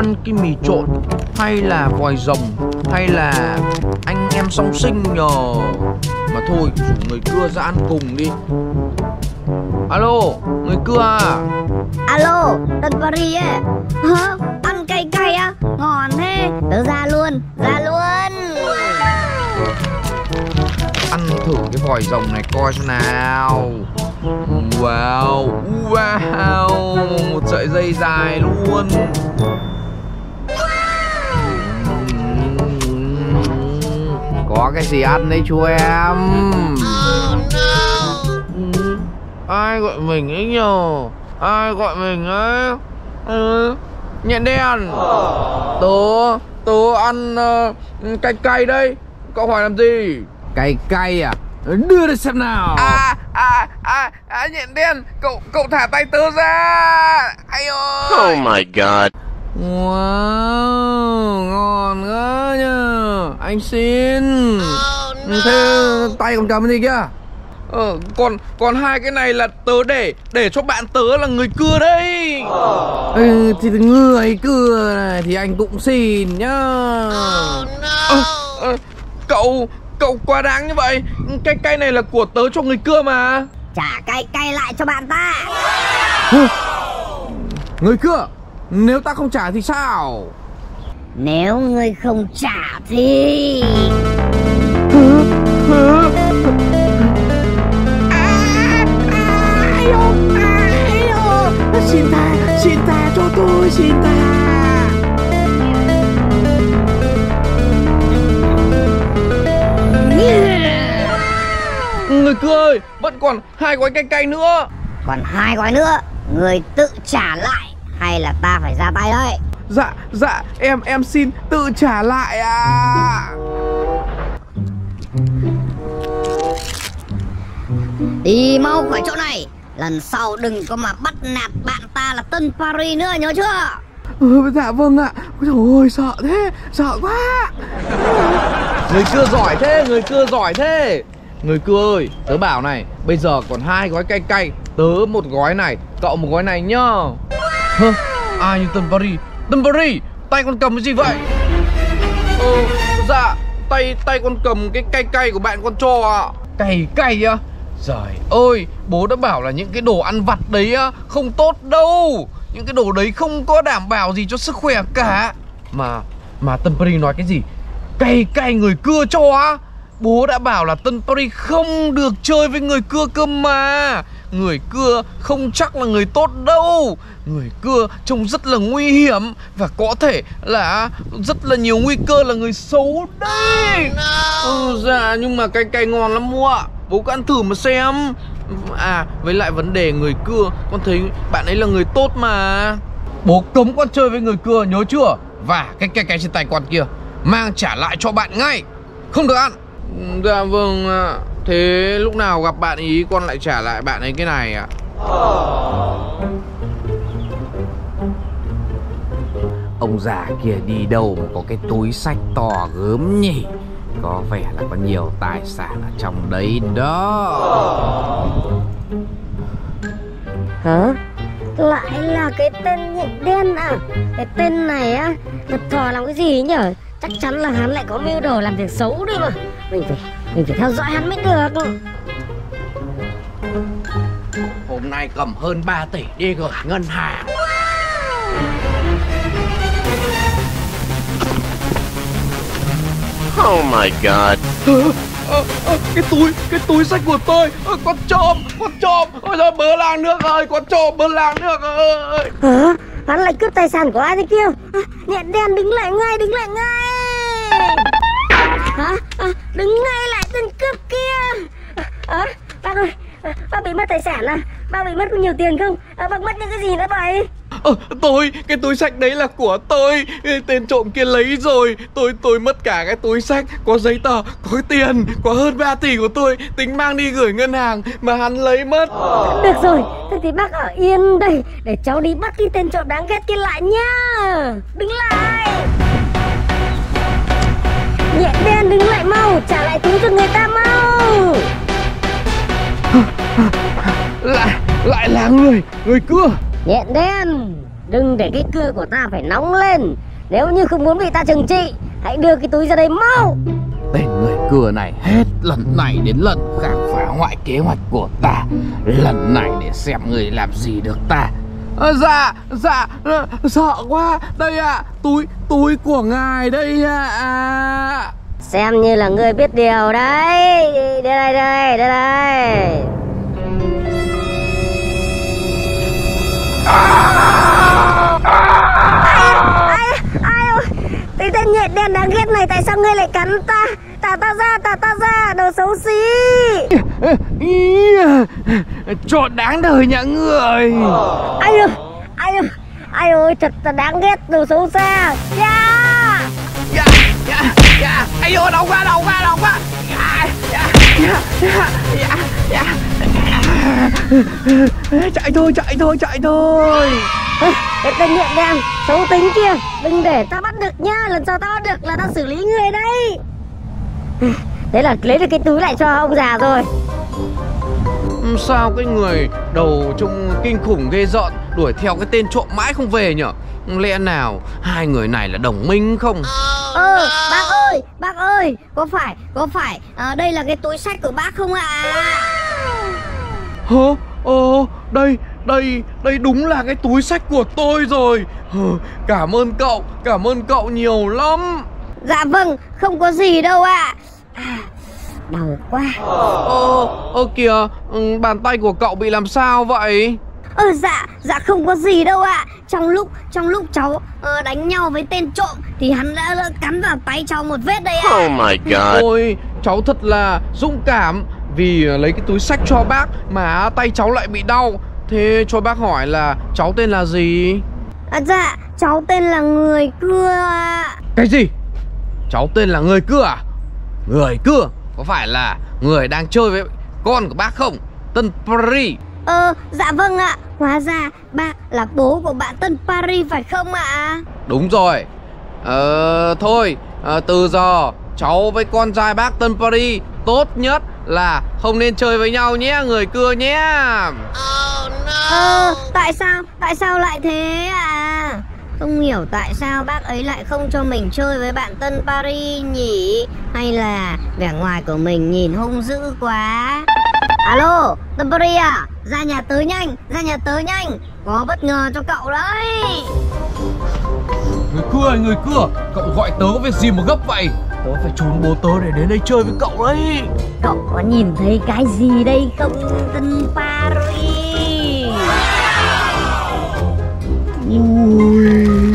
ăn cái mì trộn hay là vòi rồng hay là anh em song sinh nhờ. Mà thôi rủ người cưa ra ăn cùng đi. Alo người cưa à? Alo tân paris ấy hả ăn cay cay á ngon thế. Tớ ra luôn ra luôn. Ăn thử cái vòi rồng này coi xem nào. Wow wow một sợi dây dài luôn có cái gì ăn đấy chú em? Ai gọi mình ấy nhờ? Ai gọi mình ấy? Ừ. nhện đen. Tớ tớ ăn uh, cay cay đây cậu hỏi làm gì? Cay cay à? Đưa đây xem nào. À à à à nhện đen. Cậu cậu thả tay tớ ra. Ai ơi. Oh my god. Wow ngon quá nhờ anh xin thế tay còn cầm cái gì kia Ờ, còn còn hai cái này là tớ để để cho bạn tớ là người cưa đấy. Ừ, thì người cưa này thì anh cũng xin nhá. Ờ, ờ, cậu cậu quá đáng như vậy. Cái cây này là của tớ cho người cưa mà. trả cay cay lại cho bạn ta Người cưa, nếu ta không trả thì sao? nếu ngươi không trả thì Xin tha, xin tha cho tôi, xin tha. Người cưa ơi, vẫn còn hai gói cay cay nữa. còn hai gói nữa người tự trả lại hay là ta phải ra tay đấy Dạ, dạ, em em xin tự trả lại à. đi mau khỏi chỗ này lần sau đừng có mà bắt nạt bạn ta là tân paris nữa nhớ chưa Ừ, dạ vâng ạ. Ôi trời ơi, sợ thế, sợ quá. Người cưa giỏi thế, người cưa giỏi thế. Người cưa ơi, tớ bảo này, bây giờ còn hai gói cay cay, tớ một gói này, cậu một gói này nhá. Hơ, ai như Tân Paris? Tân Paris, tay con cầm cái gì vậy? Ờ, dạ, tay tay con cầm cái cay cay của bạn con cho ạ. Cay cay á? Trời ơi, bố đã bảo là những cái đồ ăn vặt đấy á, không tốt đâu Những cái đồ đấy không có đảm bảo gì cho sức khỏe cả Mà, mà Tân Paris nói cái gì? Cay cay người cưa cho á Bố đã bảo là Tân Paris không được chơi với người cưa cơ mà Người cưa không chắc là người tốt đâu. Người cưa trông rất là nguy hiểm Và có thể là rất là nhiều nguy cơ là người xấu đấy. Ừ, Dạ nhưng mà cay cay ngon lắm ạ. Bố cứ ăn thử mà xem. À với lại vấn đề người cưa Con thấy bạn ấy là người tốt mà. Bố cấm con chơi với người cưa nhớ chưa? Và cái cái cái trên tay con kia Mang trả lại cho bạn ngay. Không được ăn. Dạ vâng ạ Thế lúc nào gặp bạn ý con lại trả lại bạn ấy cái này ạ? Ông già kia đi đâu mà có cái túi sách to gớm nhỉ? Có vẻ là có nhiều tài sản ở trong đấy đó. Hả? Lại là cái tên nhện đen à? Cái tên này á thật thò làm cái gì nhở chắc chắn là hắn lại có mưu đồ làm việc xấu đi mà. Mình phải mình phải theo dõi hắn mới được. Hôm nay cầm hơn 3 tỷ đi gửi ngân hàng. Oh my god. Ờ, ờ, cái túi cái túi sách của tôi. Ờ, con trộm con trộm. Ôi giời bớ làng nước ơi con trộm bớ làng nước ơi hả? Hắn lại cướp tài sản của ai thế kia? À, nhện đen đứng lại ngay đứng lại ngay hả à, đứng ngay lại tên cướp kia. À, bác ơi à, bác bị mất tài sản à? Bác bị mất nhiều tiền không? À, bác mất những cái gì nữa vậy? Ờ, tôi cái túi sách đấy là của tôi. Tên trộm kia lấy rồi. Tôi tôi mất cả cái túi sách. Có giấy tờ có tiền có hơn 3 tỷ của tôi. Tính mang đi gửi ngân hàng mà hắn lấy mất. Được rồi thế thì bác ở yên đây để cháu đi bắt cái tên trộm đáng ghét kia lại nhá. Đứng lại. Nhện đen đứng lại mau trả lại túi cho người ta mau. Lại lại là người người cưa. Nhện đen Đừng để cái cưa của ta phải nóng lên. Nếu như không muốn bị ta trừng trị Hãy đưa cái túi ra đây mau. Tên người cưa này hết lần này đến lần khác phá hoại kế hoạch của ta. Lần này để xem người làm gì được ta. À, Dạ, dạ, à, sợ quá. Đây ạ, à, túi, túi của ngài đây ạ. à. Xem như là người biết điều đấy. Đây đây đây, đây đây ai, ai ơi Cái tên nhện đen đáng ghét này Tại sao ngươi lại cắn ta? Tả ta ra, tả ta ra, đồ xấu xí. Trộn đáng đời nhà người. Ai ơi, ai ơi Ai ơi, thật là đáng ghét, đồ xấu xa. Yeah Dạ, dạ, dạ Ai vô đau quá, đau quá, đau quá Dạ, dạ, dạ, dạ, dạ chạy thôi chạy thôi chạy thôi cái tên em đen xấu tính kia đừng để ta bắt được nha lần sau ta bắt được là ta xử lý người đây thế là lấy được cái túi lại cho ông già rồi sao cái người đầu trông kinh khủng ghê dọn đuổi theo cái tên trộm mãi không về nhở lẽ nào hai người này là đồng minh không ờ bác ơi bác ơi có phải có phải à, đây là cái túi sách của bác không ạ à? Hả? Ờ, đây, đây, đây đúng là cái túi sách của tôi rồi Cảm ơn cậu, cảm ơn cậu nhiều lắm Dạ vâng, không có gì đâu ạ à. Đau quá Ờ, ơ kìa, ừ, bàn tay của cậu bị làm sao vậy? Ờ dạ, dạ không có gì đâu ạ Trong lúc, trong lúc cháu uh, đánh nhau với tên trộm Thì hắn đã, cắn vào tay cháu một vết đấy ạ Oh my god Ôi, cháu thật là dũng cảm vì ờ, lấy cái túi sách cho bác mà tay cháu lại bị đau Thế cho bác hỏi là cháu tên là gì? À, dạ, cháu tên là Người Cưa ạ Cái gì? Cháu tên là Người Cưa à? Người Cưa? Có phải là người đang chơi với con của bác không? Tân Paris Ờ, dạ vâng ạ. Hóa ra bác là bố của bạn Tân Paris phải không ạ? Đúng rồi. Ờ, thôi à, Từ giờ cháu với con trai bác Tân Paris Tốt nhất là không nên chơi với nhau nhé người cưa nhé. Oh, no. Ờ tại sao tại sao lại thế à không hiểu tại sao bác ấy lại không cho mình chơi với bạn Tân Paris nhỉ? Hay là vẻ ngoài của mình nhìn hung dữ quá Alo, Tân Paris à Ra nhà tớ nhanh, ra nhà tớ nhanh. Có bất ngờ cho cậu đấy. Người cưa, người cưa Cậu gọi tớ có việc gì mà gấp vậy. Tớ phải trốn bố tớ để đến đây chơi với cậu đấy. Cậu có nhìn thấy cái gì đây không Tân Paris? Ui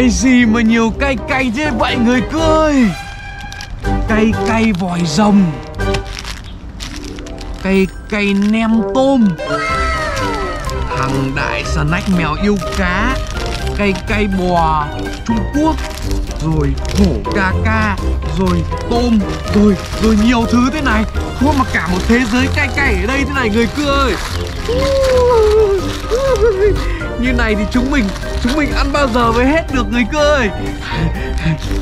Cái gì mà nhiều cay cay thế vậy người cười Cay cay vòi rồng. Cay cay nem tôm. Thằng đại snack mèo yêu cá. Cay cay bò Trung Quốc. Rồi hổ ca ca. Rồi tôm. Rồi rồi nhiều thứ thế này. Không mà cả một thế giới cay cay ở đây thế này người cười như này thì chúng mình Chúng mình ăn bao giờ mới hết được người cưa ơi?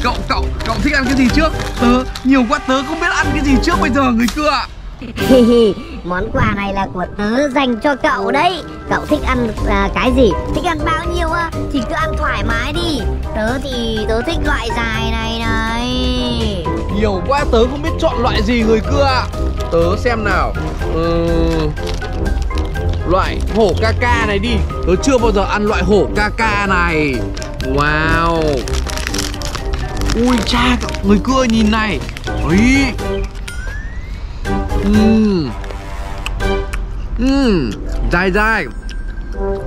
Cậu cậu cậu thích ăn cái gì trước? Tớ nhiều quá tớ không biết ăn cái gì trước bây giờ người cưa ạ. Món quà này là của tớ dành cho cậu đấy. Cậu thích ăn à, cái gì? Thích ăn bao nhiêu á? Thì cứ ăn thoải mái đi. Tớ thì tớ thích loại dài này này. Nhiều quá tớ không biết chọn loại gì người cưa ạ. Tớ xem nào. Ừ... Loại hổ ca ca này đi. Tớ chưa bao giờ ăn loại hổ ca ca này. Wow. Ui, cha, người cưa nhìn này. Ấy. Uhm. Uhm. Dài dài.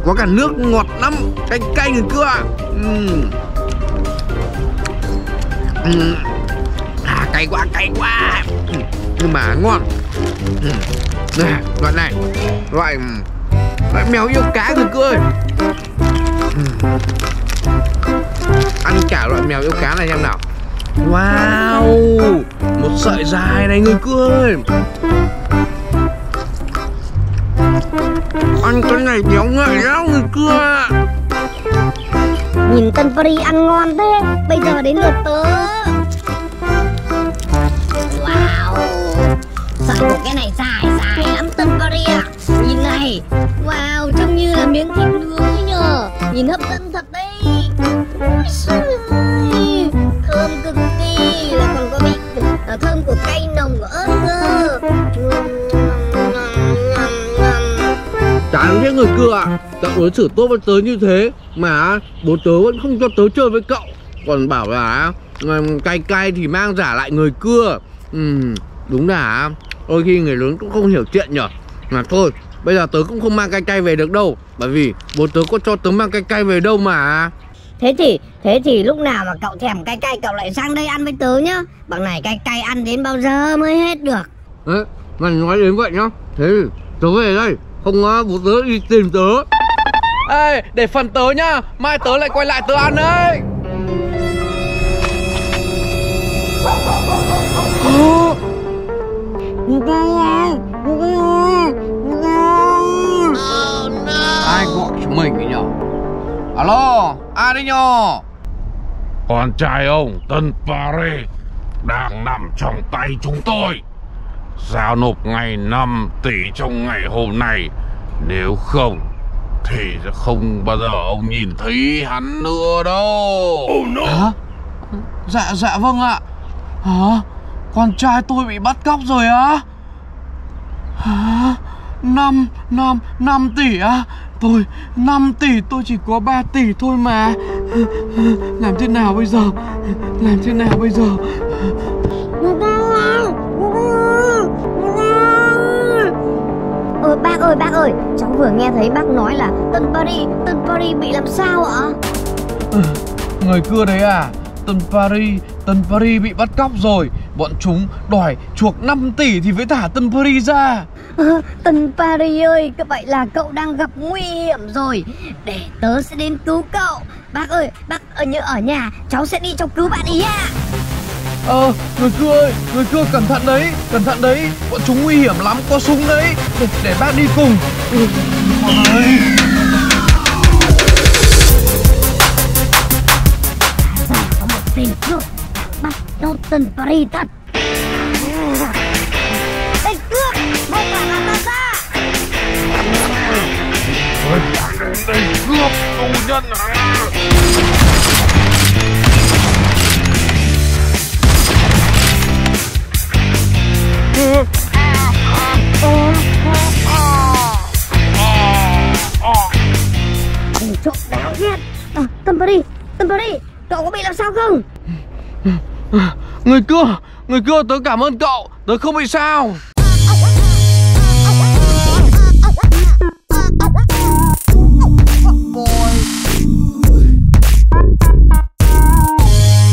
Có cả nước ngọt lắm. Cay cay người cưa uhm. Uhm. À cay quá cay quá. Hmm. Nhưng mà ngon. Uhm. Nè loại này. Loại Loại mèo yêu cá người cơ ơi. Ừ. Ăn cả loại mèo yêu cá này xem nào. Wow, Một sợi dài này người cưa ơi. Ăn cái này béo ngậy lắm người cưa. Nhìn Tân Paris ăn ngon thế. Bây giờ đến lượt tớ. Của cái này dài dài lắm Tân Paris ạ. Nhìn này Wow trông như là miếng thịt nướng ấy nhờ. Nhìn hấp dẫn thật đấy. Ôi trời ơi Thơm cực kỳ. Là còn có vị à, thơm của cay nồng của ớt cơ. Chán với người cưa ạ. Cậu đối xử tốt với tớ như thế Mà bố tớ vẫn không cho tớ chơi với cậu. Còn bảo là Cay cay thì mang giả lại người cưa. Ừ, Đúng là Đôi khi người lớn cũng không hiểu chuyện nhở. Mà thôi Bây giờ tớ cũng không mang cay cay về được đâu Bởi vì bố tớ có cho tớ mang cay cay về đâu mà. Thế thì Thế thì lúc nào mà cậu thèm cay cay Cậu lại sang đây ăn với tớ nhá. Bằng này cay cay ăn đến bao giờ mới hết được. Đấy, mày nói đến vậy nhá. Thế thì tớ về đây Không á, bố tớ đi tìm tớ. Ê, để phần tớ nhá Mai tớ lại quay lại tớ ăn đấy Ai gọi chúng mình ấy nhở Alo, ai đấy nhở Con trai ông Tân Paris đang nằm trong tay chúng tôi. Giao nộp ngày 5 tỷ trong ngày hôm nay. Nếu không thì sẽ không bao giờ ông nhìn thấy hắn nữa đâu. Hả? Dạ, dạ vâng ạ Hả? Con trai tôi bị bắt cóc rồi á? Hả? 5, 5, 5 tỷ á? Tôi, 5 tỷ tôi chỉ có 3 tỷ thôi mà. Làm thế nào bây giờ? Làm thế nào bây giờ? Ôi bác ơi bác ơi Cháu vừa nghe thấy bác nói là Tân Paris Tân Paris bị làm sao ạ? Người cưa đấy à? Tân Paris, Tân Paris bị bắt cóc rồi Bọn chúng đòi chuộc 5 tỷ thì phải thả Tân Paris ra. Ờ, Tân Paris ơi Vậy là cậu đang gặp nguy hiểm rồi. Để tớ sẽ đến cứu cậu. Bác ơi bác ở như ở nhà Cháu sẽ đi cho cứu bạn ý ạ. Ờ, người cưa ơi, người cưa cẩn thận đấy, cẩn thận đấy. Bọn chúng nguy hiểm lắm, có súng đấy. Để, để bác đi cùng. Ừ, ôi. Có một tên cướp Bắt nốt Tân Paris thật cướp Mau quả là ta ra đây cướp tù nhân hả? Thằng trộm đáng ghét à, Tâm Paris Tâm Paris Cậu có bị làm sao không? Người cưa, người cưa tớ cảm ơn cậu Tớ không bị sao.